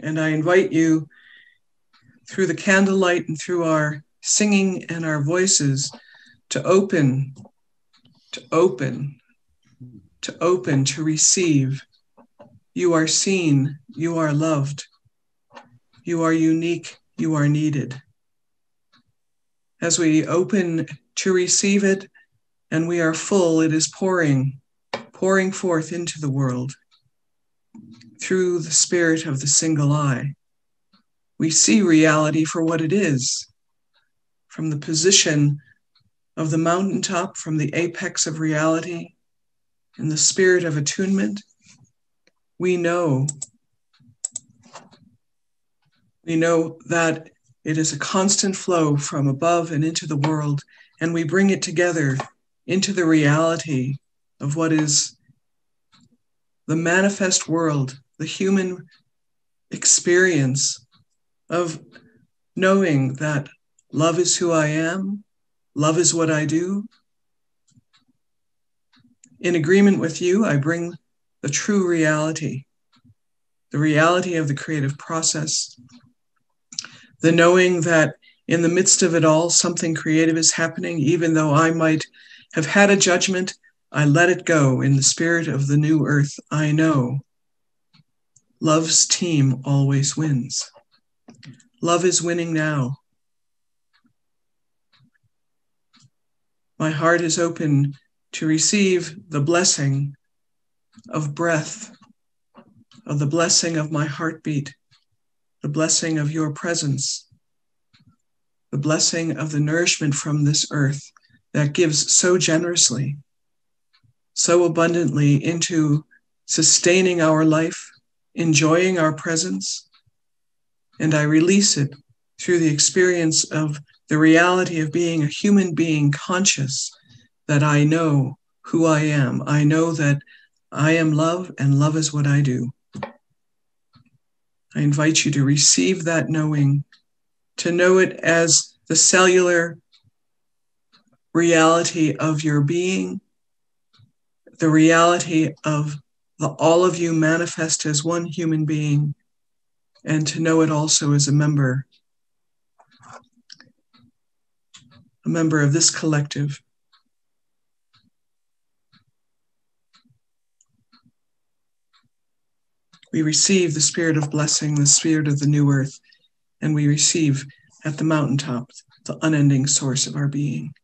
And I invite you through the candlelight and through our singing and our voices to open, to open, to open, to receive. You are seen, you are loved, you are unique, you are needed. As we open to receive it and we are full, it is pouring, pouring forth into the world through the spirit of the single eye. We see reality for what it is from the position of the mountaintop, from the apex of reality, in the spirit of attunement. We know. We know that it is a constant flow from above and into the world, and we bring it together into the reality of what is the manifest world the human experience of knowing that love is who I am, love is what I do. In agreement with you, I bring the true reality, the reality of the creative process, the knowing that in the midst of it all, something creative is happening, even though I might have had a judgment. I let it go in the spirit of the new earth. I know Love's team always wins. Love is winning now. My heart is open to receive the blessing of breath, of the blessing of my heartbeat, the blessing of your presence, the blessing of the nourishment from this earth that gives so generously, so abundantly into sustaining our life enjoying our presence, and I release it through the experience of the reality of being a human being conscious that I know who I am. I know that I am love and love is what I do. I invite you to receive that knowing, to know it as the cellular reality of your being, the reality of the, all of you manifest as one human being and to know it also as a member, a member of this collective. We receive the spirit of blessing, the spirit of the new earth, and we receive at the mountaintop the unending source of our being.